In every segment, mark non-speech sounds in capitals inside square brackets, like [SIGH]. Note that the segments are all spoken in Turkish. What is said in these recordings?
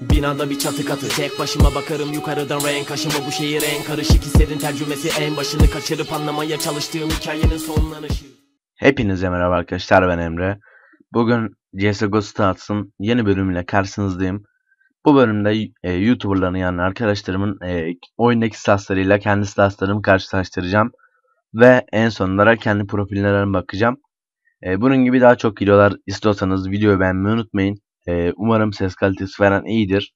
Binada bir çatı katı Tek başıma bakarım yukarıdan renk Kaşıma bu şehir en karışık hislerin tercümesi En başını kaçırıp anlamaya çalıştığım hikayenin sonlanışı Hepinize merhaba arkadaşlar ben Emre. Bugün CSGO Stats'ın yeni bölümüyle karşınızdayım. Bu bölümde e, YouTuber'ların yani arkadaşlarımın e, oyundaki statslarıyla kendi statslarımı karşılaştıracağım. Ve en sonlara kendi profillerine bakacağım. E, bunun gibi daha çok videolar istiyorsanız videoyu beğenmeyi unutmayın. E, umarım ses kalitesi falan iyidir.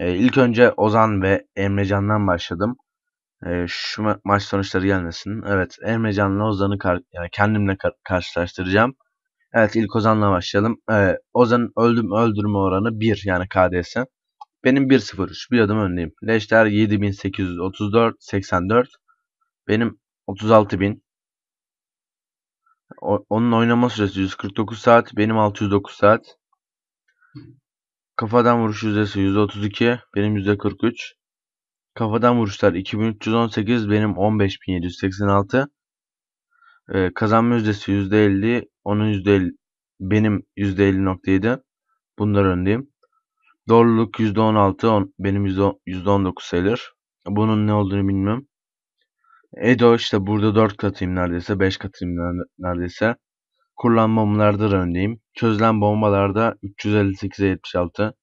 E, ilk önce Ozan ve Emrecan'dan başladım. E, şu ma maç sonuçları gelmesin. Evet Emrecan'la Ozan'ı yani kendimle kar karşılaştıracağım. Evet ilk Ozan'la başlayalım. Ee, Ozan'ın öldüm öldürme oranı 1 yani KDS. Benim 1.03 bir adım öndeyim. Leşler 7834 84. Benim 36000. O, onun oynama süresi 149 saat. Benim 609 saat. Kafadan vuruş yüzdesi %32. Benim %43. Kafadan vuruşlar 2318. Benim 15786. Ee, kazanma yüzdesi %50. Onun %50. Benim %50.7. Bunlar öndeyim. Doğruluk %16. On, benim %19 sayılır. Bunun ne olduğunu bilmiyorum. Edo işte burada 4 katıyım neredeyse. 5 katıyım neredeyse. Kurulan bombalarda da öndeyim. Çözülen bombalarda 358'e 76.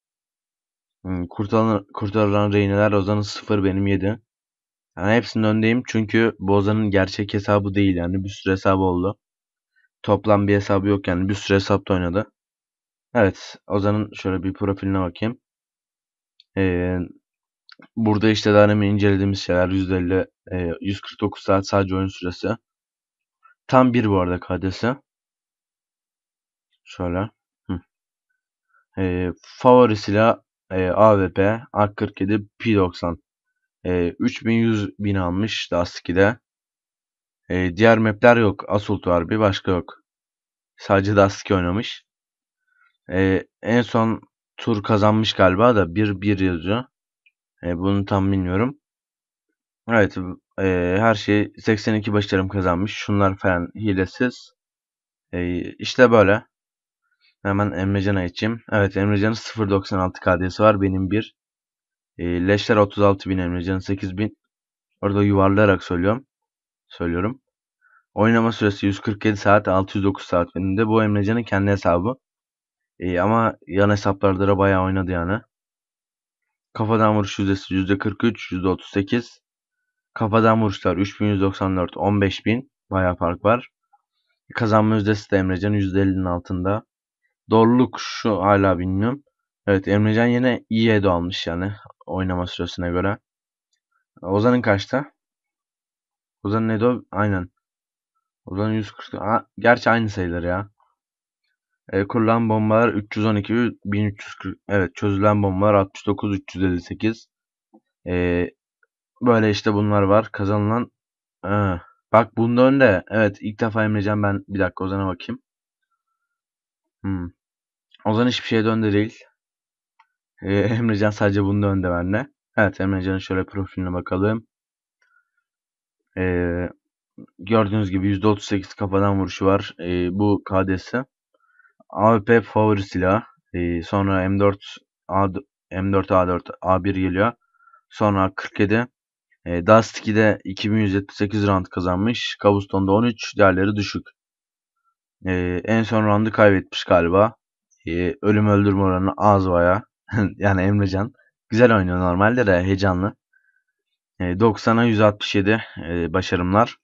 Hmm, kurtarılan, kurtarılan reyneler Ozan'ın 0 benim 7. Yani hepsinin öndeyim çünkü bu Ozan'ın gerçek hesabı değil yani bir sürü hesabı oldu. Toplam bir hesabı yok yani bir sürü hesapta oynadı. Evet Ozan'ın şöyle bir profiline bakayım. Ee, burada işte daha demin incelediğimiz şeyler %50 e, 149 saat sadece oyun süresi. Tam bir bu arada KD'si. Şöyle. Hı. E, favori silah e, AWP AK-47 P90. E, 3100 bin almış Dust2'de. E, diğer mapler yok. Assault var bir başka yok. Sadece Dust2 oynamış. E, en son tur kazanmış galiba da 1-1 yazıyor. E, bunu tam bilmiyorum. Evet e, her şey 82 başarım kazanmış. Şunlar falan hilesiz. E, işte böyle. Hemen Emrecan'a geçeyim. Evet Emrecan'ın 0.96 KD'si var. Benim 1. E, leşler 36.000 Emrecan'ın 8.000. Orada yuvarlayarak söylüyorum. Söylüyorum. Oynama süresi 147 saat 609 saat benim de. Bu Emrecan'ın kendi hesabı. E, ama yan hesaplarda da bayağı oynadı yani. Kafadan vuruş yüzdesi %43, %38. Kafadan vuruşlar 3194, 15000. Bayağı fark var. Kazanma yüzdesi de Emrecan %50'nin altında. Doğruluk şu hala bilmiyorum. Evet Emrecan yine iyi edo almış yani oynama süresine göre. Ozan'ın kaçta? Ozan'ın edo aynen. Ozan'ın 140. Ha, gerçi aynı sayılır ya. E, kurulan bombalar 312 1340. Evet çözülen bombalar 69 358. E, böyle işte bunlar var. Kazanılan ee, bak bunda önde. Evet ilk defa Emrecan ben bir dakika Ozan'a bakayım. Hmm. Ozan hiçbir şeyde önde değil. Ee, [LAUGHS] Emrecan sadece bunda önde bende. Evet Emrecan'ın şöyle profiline bakalım. Ee, gördüğünüz gibi %38 kafadan vuruşu var. Ee, bu KD'si. AWP favori silah. Ee, sonra M4 A, M4 A4 A1 geliyor. Sonra 47. E, Dust 2'de 2178 round kazanmış. Cobblestone'da 13. Diğerleri düşük. E, en son roundu kaybetmiş galiba. E, ölüm öldürme oranı az baya. [LAUGHS] yani Emrecan. Güzel oynuyor normalde de heyecanlı. E, 90'a 167 e, başarımlar.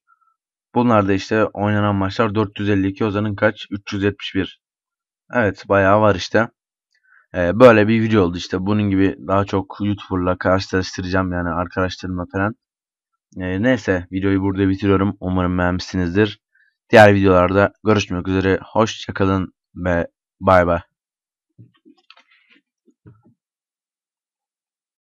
Bunlar da işte oynanan maçlar 452 Ozan'ın kaç? 371. Evet bayağı var işte. Ee, böyle bir video oldu işte. Bunun gibi daha çok YouTuber'la karşılaştıracağım yani arkadaşlarımla falan. Ee, neyse videoyu burada bitiriyorum. Umarım beğenmişsinizdir. Diğer videolarda görüşmek üzere. Hoşçakalın ve bay bay.